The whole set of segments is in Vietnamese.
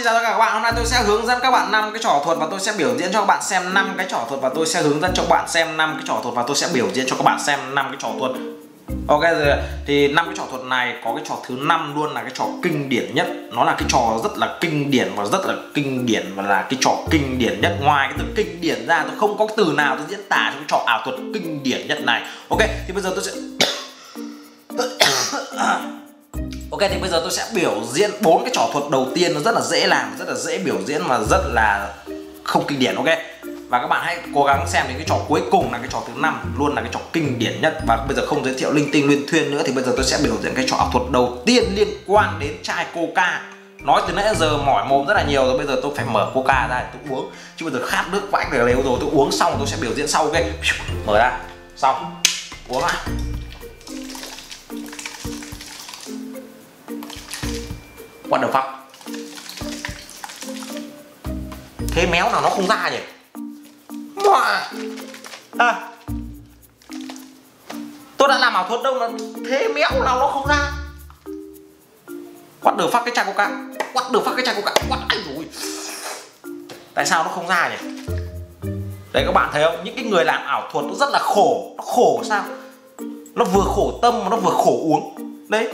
xin chào tất cả các bạn. Hôm nay tôi sẽ hướng dẫn các bạn năm cái trò thuật và tôi sẽ biểu diễn cho các bạn xem năm cái trò thuật và tôi sẽ hướng dẫn cho các bạn xem năm cái trò thuật và tôi sẽ biểu diễn cho các bạn xem năm cái trò thuật. Ok rồi thì năm cái trò thuật này có cái trò thứ năm luôn là cái trò kinh điển nhất. Nó là cái trò rất là kinh điển và rất là kinh điển và là cái trò kinh điển nhất. Ngoài cái từ kinh điển ra tôi không có cái từ nào tôi diễn tả cho cái trò ảo thuật kinh điển nhất này. Ok thì bây giờ tôi sẽ Ok thì bây giờ tôi sẽ biểu diễn bốn cái trò thuật đầu tiên nó rất là dễ làm, rất là dễ biểu diễn và rất là không kinh điển ok. Và các bạn hãy cố gắng xem đến cái trò cuối cùng là cái trò thứ năm luôn là cái trò kinh điển nhất. Và bây giờ không giới thiệu linh tinh liên thuyên nữa thì bây giờ tôi sẽ biểu diễn cái trò ảo thuật đầu tiên liên quan đến chai coca. Nói từ nãy giờ mỏi mồm rất là nhiều rồi bây giờ tôi phải mở coca ra để tôi uống. Chứ bây giờ khát nước vãi để lều rồi tôi uống xong tôi sẽ biểu diễn sau ok? Mở ra. Xong. Uống ạ What the fuck? Thế méo nào nó không ra nhỉ? Mà à. Tôi đã làm ảo thuật đâu mà Thế méo nào nó không ra? What the fuck cái chai coca? What the fuck cái chai coca? What? Anh rồi Tại sao nó không ra nhỉ? Đấy, các bạn thấy không? Những cái người làm ảo thuật nó rất là khổ. Nó khổ sao? Nó vừa khổ tâm mà nó vừa khổ uống. Đấy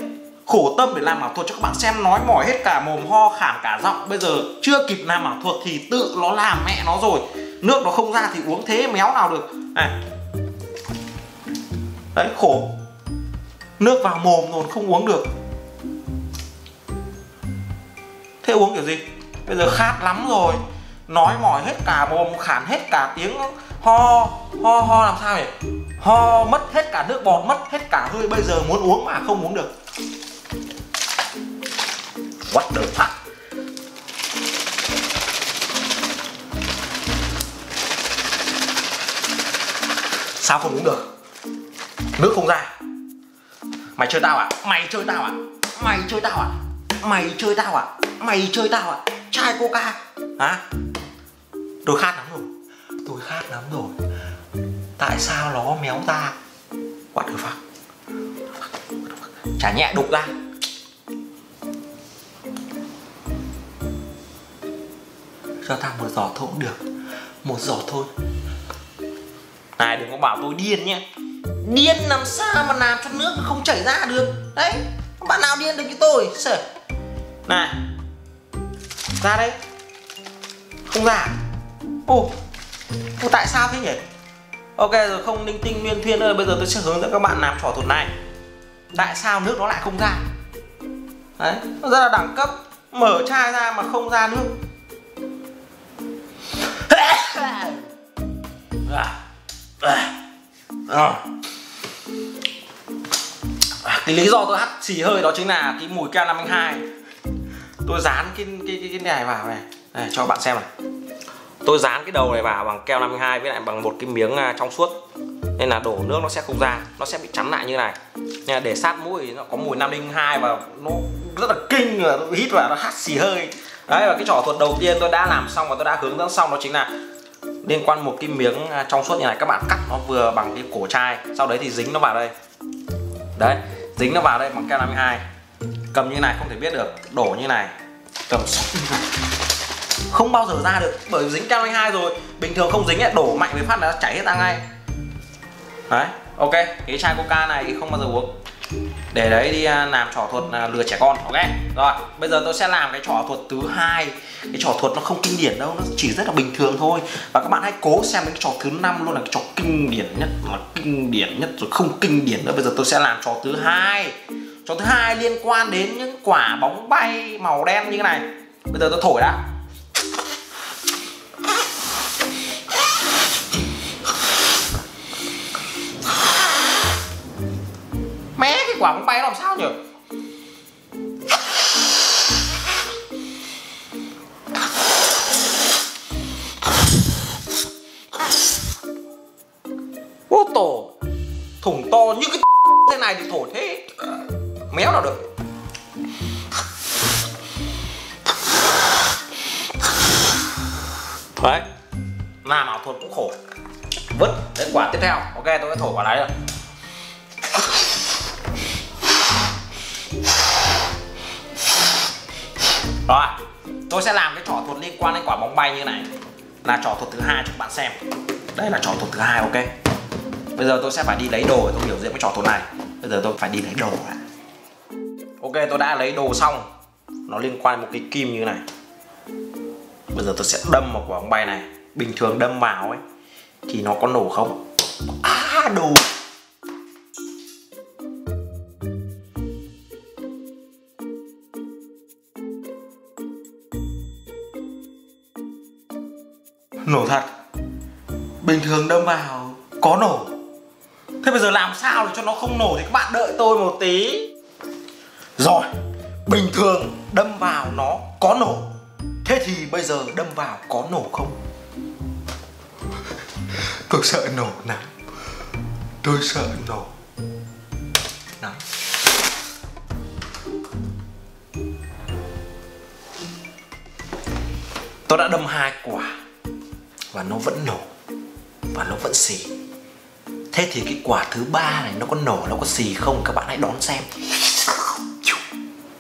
khổ tâm để làm ảo thuật cho các bạn xem, nói mỏi hết cả mồm, ho khản cả giọng. Bây giờ chưa kịp làm ảo thuật thì tự nó làm mẹ nó rồi. Nước nó không ra thì uống thế méo nào được. Này. Đấy, khổ. Nước vào mồm rồi không uống được. Thế uống kiểu gì? Bây giờ khát lắm rồi. Nói mỏi hết cả mồm, khản hết cả tiếng, ho ho ho làm sao nhỉ? Ho mất hết cả nước, bọt mất hết cả hơi. Bây giờ muốn uống mà không uống được. What the fuck Sao không uống được? Nước không ra. Mày chơi tao à? Mày chơi tao à? Mày chơi tao à? Mày chơi tao à? Mày chơi tao à? Chai coca. Hả? Tôi khát lắm rồi. Tôi khát lắm rồi. Tại sao nó méo ta? What the fuck Chả nhẹ đục ra. Cho tao một giỏ thôi cũng được. Một giỏ thôi. Này, đừng có bảo tôi điên nhé. Điên làm sao mà làm cho nước không chảy ra được? Đấy, bạn nào điên được như tôi? Sợ này, ra đây. Không ra à? ô ô, tại sao thế nhỉ? Ok rồi, không linh tinh nguyên thuyên ơi, bây giờ tôi sẽ hướng dẫn các bạn làm trò thuật này. Tại sao nước nó lại không ra? Đấy, nó rất là đẳng cấp. Mở chai ra mà không ra nước cái lý do tôi hắt xì hơi đó chính là cái mùi keo 502 tôi dán cái cái cái, cái này vào này. này cho bạn xem này tôi dán cái đầu này vào bằng keo 52 với lại bằng một cái miếng à, trong suốt. Nên là đổ nước nó sẽ không ra nó sẽ bị chắn lại như này. Nha để sát mũi nó có mùi 502 và nó rất là kinh là hít vào nó hắt xì hơi đấy, và cái trò thuật đầu tiên tôi đã làm xong và tôi đã hướng dẫn xong đó chính là liên quan một cái miếng à, trong suốt như này, các bạn cắt nó vừa bằng cái cổ chai, sau đấy thì dính nó vào đây. Đấy, dính nó vào đây bằng keo 52 cầm như này không thể biết được, đổ như này, cầm không bao giờ ra được, bởi dính keo 52 rồi. Bình thường không dính ấy, đổ mạnh với phát là chảy hết ra ngay. Đấy, ok, cái chai coca này không bao giờ uống để đấy đi à, làm trò thuật à, lừa trẻ con, ok? Rồi, bây giờ tôi sẽ làm cái trò thuật thứ hai. Cái trò thuật nó không kinh điển đâu, nó chỉ rất là bình thường thôi. Và các bạn hãy cố xem cái trò thứ năm luôn là cái trò kinh điển nhất, mà kinh điển nhất rồi không kinh điển nữa. Bây giờ tôi sẽ làm trò thứ hai. Trò thứ hai liên quan đến những quả bóng bay màu đen như thế này. Bây giờ tôi thổi đã. Quả bóng bay làm sao nhỉ? Ô tổ thủng to như cái thế này thì thổi thế. Méo nào được? Đấy làm ảo thuật cũng khổ. Vứt đến quả tiếp theo. Ok, tôi sẽ thổi quả đấy rồi rồi à, tôi sẽ làm cái trò thuật liên quan đến quả bóng bay như này. Là trò thuật thứ hai cho các bạn xem. Đây là trò thuật thứ hai, ok? Bây giờ tôi sẽ phải đi lấy đồ để tôi biểu diễn cái trò thuật này. Bây giờ tôi phải đi lấy đồ ok, tôi đã lấy đồ xong. Nó liên quan một cái kim như này. Bây giờ tôi sẽ đâm vào quả bóng bay này. Bình thường đâm vào ấy, thì nó có nổ không? À đồ. Vào, có nổ. Thế bây giờ làm sao để cho nó không nổ thì các bạn đợi tôi một tí. Rồi, bình thường đâm vào nó có nổ. Thế thì bây giờ đâm vào có nổ không? Tôi sợ nổ lắm. Tôi sợ nổ lắm. Tôi đã đâm hai quả và nó vẫn nổ và nó vẫn xì. Thế thì cái quả thứ ba này nó có nổ, nó có xì không? Các bạn hãy đón xem.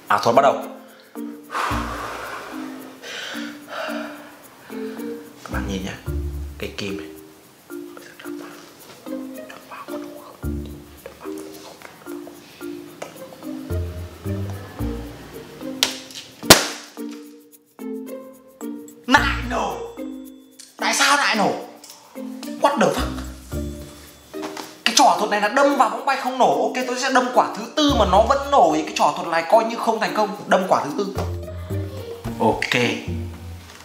À thôi bắt đầu. Các bạn nhìn nhé cái kim này. Lại nổ. Tại sao lại nổ? Thuật này là đâm vào bóng bay không nổ. Ok, tôi sẽ đâm quả thứ tư mà nó vẫn nổ thì cái trò thuật này coi như không thành công. Đâm quả thứ tư. Ok.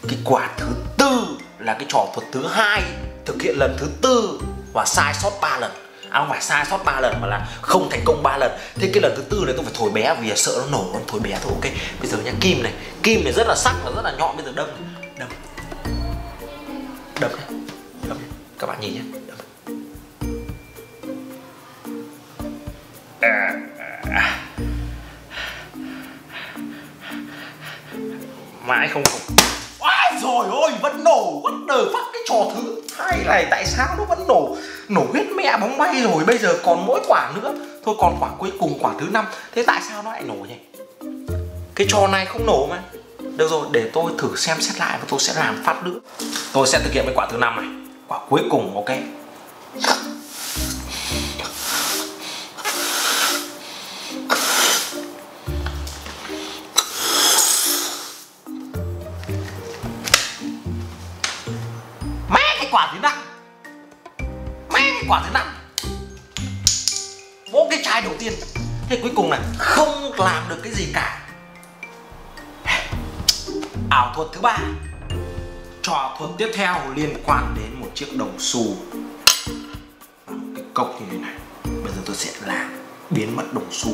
Cái quả thứ tư là cái trò thuật thứ hai. Thực hiện lần thứ tư và sai sót 3 lần. À không phải sai sót 3 lần mà là không thành công 3 lần. Thế cái lần thứ tư này tôi phải thổi bé vì sợ nó nổ, nó thổi bé thôi, ok? Bây giờ nhá, kim này. Kim này rất là sắc và rất là nhọn. Bây giờ đâm. Đâm. Đâm đâm các bạn nhìn nhé mãi không phục. Ôi rồi ôi vẫn nổ vẫn đờ phát cái trò thứ hai này tại sao nó vẫn nổ? Nổ hết mẹ bóng bay rồi, bây giờ còn mỗi quả nữa. Thôi còn quả cuối cùng, quả thứ năm. Thế tại sao nó lại nổ nhỉ? Cái trò này không nổ mà. Được rồi, để tôi thử xem xét lại và tôi sẽ làm phát nữa tôi sẽ thực hiện cái quả thứ năm này. Quả cuối cùng, ok. Quả thứ năm Mấy cái quả thứ năm mỗi cái chai đầu tiên. Thế cuối cùng này, không làm được cái gì cả. Ảo thuật thứ ba. Trò thuật tiếp theo liên quan đến một chiếc đồng xu. Cái cốc như thế này, bây giờ tôi sẽ làm biến mất đồng xu.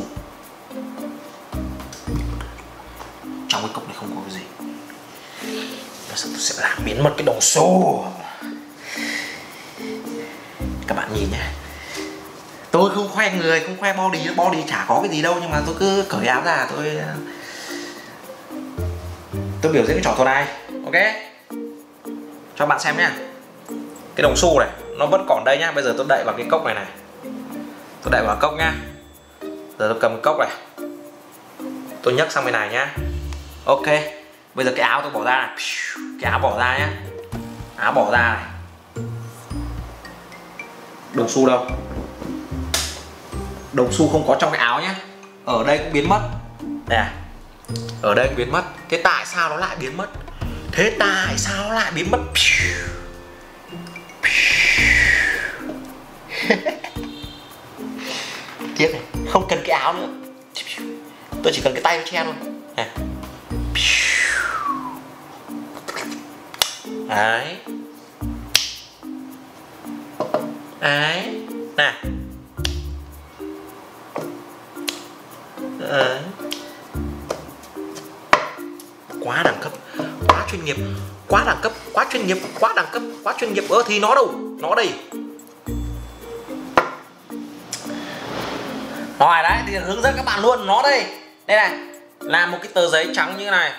Trong cái cốc này không có cái gì. Bây giờ tôi sẽ làm biến mất cái đồng xu các bạn tôi không khoe người, không khoe body body chả có cái gì đâu, nhưng mà tôi cứ cởi áo ra tôi tôi biểu diễn cái trò thuật này, ok? Cho bạn xem nhá. Cái đồng xu này, nó vẫn còn đây nhá. Bây giờ tôi đậy vào cái cốc này này. Tôi đậy vào cốc nhá. Giờ tôi cầm cốc này. Tôi nhấc sang bên này nhá. Ok. Bây giờ cái áo tôi bỏ ra này. Cái áo bỏ ra nhá. Áo bỏ ra này đồng xu đâu? Đồng xu không có trong cái áo nhé, ở đây cũng biến mất. Nè, à? ở đây biến mất. Thế tại sao nó lại biến mất? Thế tại sao nó lại biến mất? Tiếc này không cần cái áo nữa. Tôi chỉ cần cái tay che thôi. Này. Đấy. Đấy nè đấy. Quá đẳng cấp, quá chuyên nghiệp, quá đẳng cấp, quá chuyên nghiệp, quá đẳng cấp, quá chuyên nghiệp. Ơ, thì nó đâu? Nó đây. Hỏi đấy thì hướng dẫn các bạn luôn, nó đây. Đây này, làm một cái tờ giấy trắng như thế này.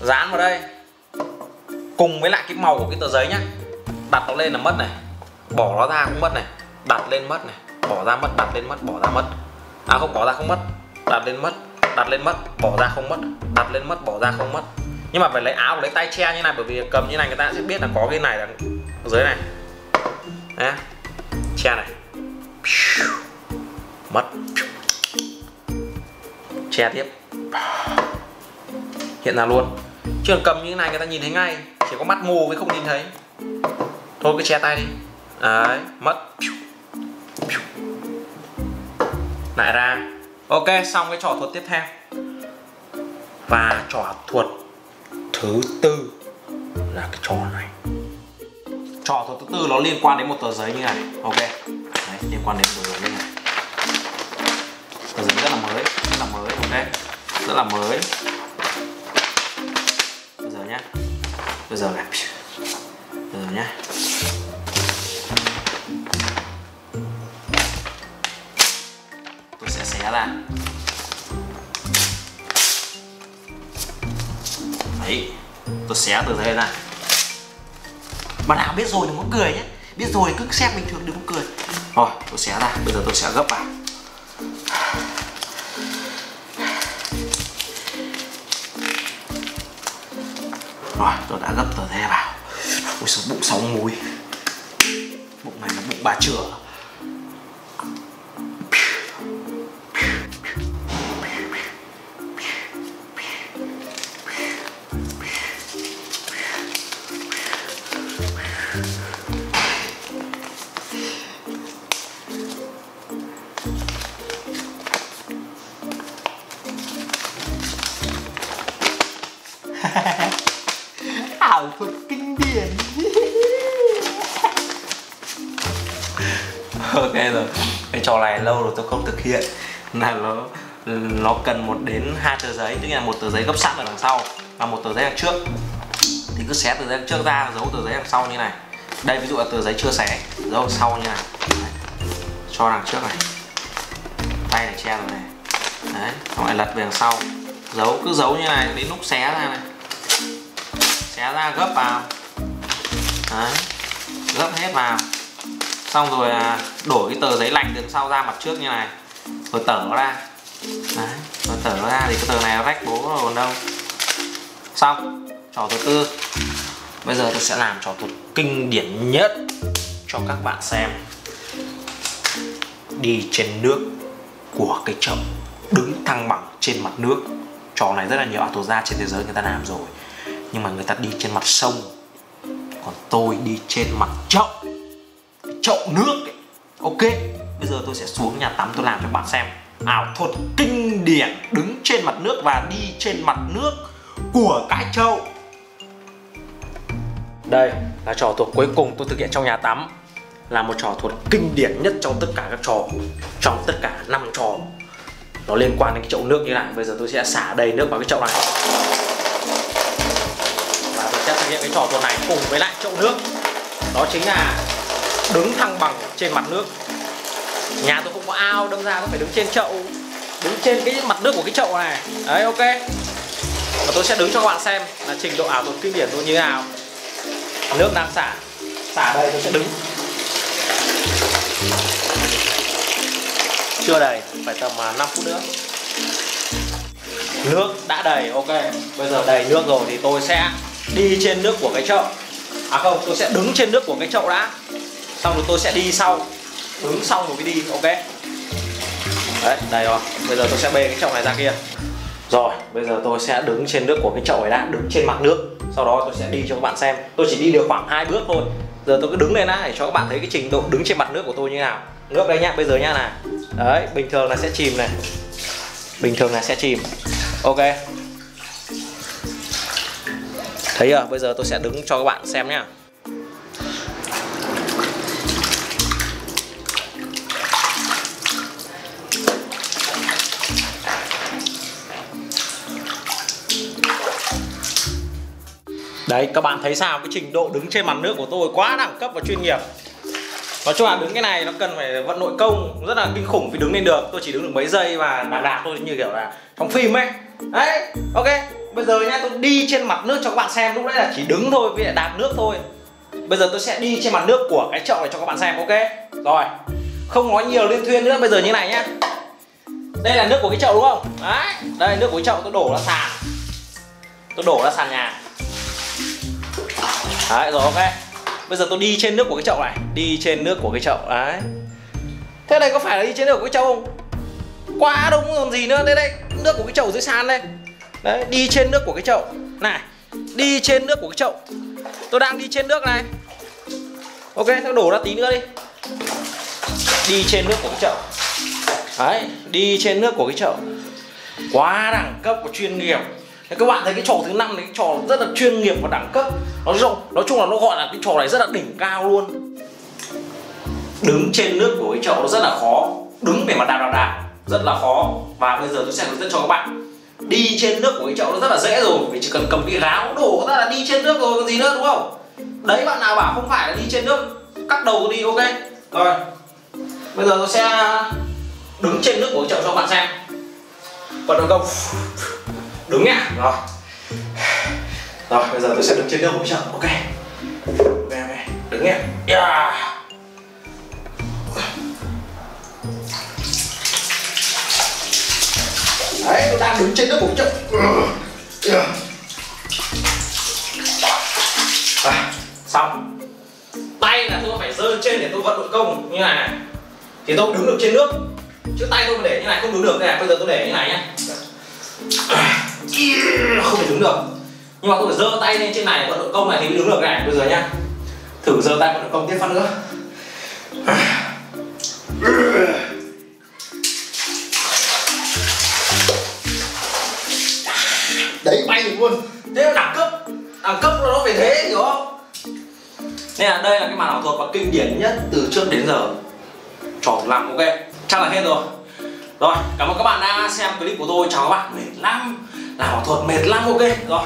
Dán vào đây. Cùng với lại cái màu của cái tờ giấy nhá. Đặt nó lên là mất này bỏ nó ra cũng mất này, đặt lên mất này, bỏ ra mất, đặt lên mất, bỏ ra mất. À không, bỏ ra không mất, đặt lên mất, đặt lên mất, bỏ ra không mất, đặt lên mất, bỏ ra không mất. Nhưng mà phải lấy áo, lấy tay che như này, bởi vì cầm như này người ta sẽ biết là có cái này ở dưới này. Đấy. che này. Mất. Che tiếp. Hiện ra luôn. Chứ cầm như thế này người ta nhìn thấy ngay, chỉ có mắt mù mới không nhìn thấy. Thôi cứ che tay đi đấy, mất. Lại ra. Ok, xong cái trò thuật tiếp theo. Và trò thuật thứ tư là cái trò này. Trò thuật thứ tư nó liên quan đến một tờ giấy như này. Ok. Đấy, liên quan đến tờ giấy như này. Tờ giấy rất là mới, rất là mới, ok. Rất là mới. Bây giờ nhá. Bây giờ này. Bây giờ nhá. Dạ, tôi ra đấy, tôi xé từ đây ra. Bạn nào biết rồi đừng có cười nhé. Biết rồi cứ xem bình thường đừng có cười. Rồi tôi xé ra. Bây giờ tôi sẽ gấp vào rồi, tôi đã gấp tờ thế vào ôi, sao bụng sáu múi bụng này là bụng bà chửa ok rồi. Cái trò này lâu rồi tôi không thực hiện. Là nó nó cần một đến hai tờ giấy, tức là một tờ giấy gấp sẵn ở đằng sau và một tờ giấy đằng trước. Thì cứ xé tờ giấy đằng trước ra, giấu tờ giấy đằng sau như này. Đây, ví dụ là tờ giấy chưa xé, giấu đằng sau như này. Cho đằng trước này. Tay này che rồi này. Đấy, xong lại lật về đằng sau. Giấu, cứ giấu như này, đến lúc xé ra này. Xé ra, gấp vào. Đấy, gấp hết vào xong rồi à, đổi cái tờ giấy lành từ sau ra mặt trước như này. Rồi tở nó ra. Đấy, rồi tở nó ra thì cái tờ này rách bố rồi còn đâu. Xong, trò thứ tư. Bây giờ tôi sẽ làm trò thuật kinh điển nhất cho các bạn xem. Đi trên nước của cái chậu đứng thăng bằng trên mặt nước. Trò này rất là nhiều ảo thuật gia trên thế giới người ta làm rồi. Nhưng mà người ta đi trên mặt sông. Còn tôi đi trên mặt chậu chậu nước ấy. ok, bây giờ tôi sẽ xuống nhà tắm tôi làm cho bạn xem. Ảo thuật kinh điển, đứng trên mặt nước và đi trên mặt nước của cái chậu. Đây là trò thuật cuối cùng tôi thực hiện trong nhà tắm. Là một trò thuật kinh điển nhất trong tất cả các trò, trong tất cả năm trò. Nó liên quan đến cái chậu nước như này. Bây giờ tôi sẽ xả đầy nước vào cái chậu này. Và tôi sẽ thực hiện cái trò thuật này cùng với lại chậu nước. Đó chính là đứng thăng bằng trên mặt nước. Nhà tôi không có ao, đâm ra tôi phải đứng trên chậu, đứng trên cái mặt nước của cái chậu này. Đấy, ok. Và tôi sẽ đứng cho các bạn xem là trình độ ảo thuật kinh điển tôi như thế nào. Nước đang xả. Xả đây, tôi sẽ đứng. Chưa đầy, phải tầm à, 5 phút nữa. Nước đã đầy, ok. Bây giờ đầy nước rồi thì tôi sẽ đi trên nước của cái chậu. À không, tôi sẽ đứng trên nước của cái chậu đã xong rồi tôi sẽ đi sau. Đứng xong rồi mới đi, ok? Đấy đầy rồi. Bây giờ tôi sẽ bê cái chậu này ra kia. Rồi, bây giờ tôi sẽ đứng trên nước của cái chậu này đã, đứng trên mặt nước. Sau đó tôi sẽ đi cho các bạn xem. Tôi chỉ đi được khoảng hai bước thôi. Giờ tôi cứ đứng lên đã, để cho các bạn thấy cái trình độ đứng trên mặt nước của tôi như nào. Nước đây nhá, bây giờ nhá này. Đấy, bình thường là sẽ chìm này. Bình thường là sẽ chìm. Ok. Thấy chưa? Bây giờ tôi sẽ đứng cho các bạn xem nhá. Đấy, các bạn thấy sao? Cái trình độ đứng trên mặt nước của tôi quá đẳng cấp và chuyên nghiệp. Nói chung là đứng cái này nó cần phải vận nội công rất là kinh khủng vì đứng lên được. Tôi chỉ đứng được mấy giây và đà đạt tôi như kiểu là trong phim ấy. Đấy, ok. Bây giờ nha tôi đi trên mặt nước cho các bạn xem. Lúc đấy là chỉ đứng thôi vì đạp nước thôi. Bây giờ tôi sẽ đi trên mặt nước của cái chậu này cho các bạn xem, ok? Rồi, Không nói nhiều liên thuyên nữa. Bây giờ như này nhá. Đây là nước của cái chậu đúng không? Đấy, Đây nước của cái chậu. Tôi đổ ra sàn. Tôi đổ ra sàn nhà đấy, rồi, ok. Bây giờ tôi đi trên nước của cái chậu này. Đi trên nước của cái chậu, đấy. Thế này có phải là đi trên nước của cái chậu không? Quá đúng còn gì nữa. Đây đây, nước của cái chậu dưới sàn đây. Đấy, đi trên nước của cái chậu. Này, đi trên nước của cái chậu. Tôi đang đi trên nước này. Ok, tôi đổ ra tí nữa đi. Đi trên nước của cái chậu. Đấy, đi trên nước của cái chậu. Quá đẳng cấp của chuyên nghiệp. Thế các bạn thấy cái trò thứ năm này, cái trò rất là chuyên nghiệp và đẳng cấp. Nói chung nói chung là nó gọi là cái trò này rất là đỉnh cao luôn. Đứng trên nước của cái chậu nó rất là khó. Đứng để mà đạp đạp đạp, rất là khó. Và bây giờ tôi sẽ hướng dẫn cho các bạn. Đi trên nước của cái chậu nó rất là dễ rồi, vì chỉ cần cầm cái gáo đổ ra là đi trên nước rồi, còn gì nữa, đúng không? Đấy, bạn nào bảo không phải là đi trên nước, cắt đầu đi ok. Rồi, bây giờ tôi sẽ đứng trên nước của cái chậu cho các bạn xem. Vận đầu công đứng nhá. Rồi. Rồi bây giờ tôi sẽ đứng trên nước của cái ok. Ok ok. Đứng nhá. Yeah. đấy tôi đang đứng trên nước của cái à, xong. Tay là tôi phải giơ trên để tôi vận động công. Như này thì tôi đứng được trên nước. Chứ tay tôi mà để như này không đứng được. Này bây giờ tôi để như này nhá. Dạ không thể đứng được. Nhưng mà tôi phải giơ tay lên trên này vận động công này thì mới đứng được này. Bây giờ nhá. Thử giơ tay vận động công tiếp phát nữa. Đấy bay luôn. Thế là đẳng cấp đẳng cấp nó phải thế hiểu không? Nên là đây là cái màn ảo thuật và kinh điển nhất từ trước đến giờ. Trò làm ok. Chắc là hết rồi rồi, cảm ơn các bạn đã xem clip của tôi. Chào các bạn. Mệt lắm. Làm ảo thuật mệt lắm, ok. Rồi.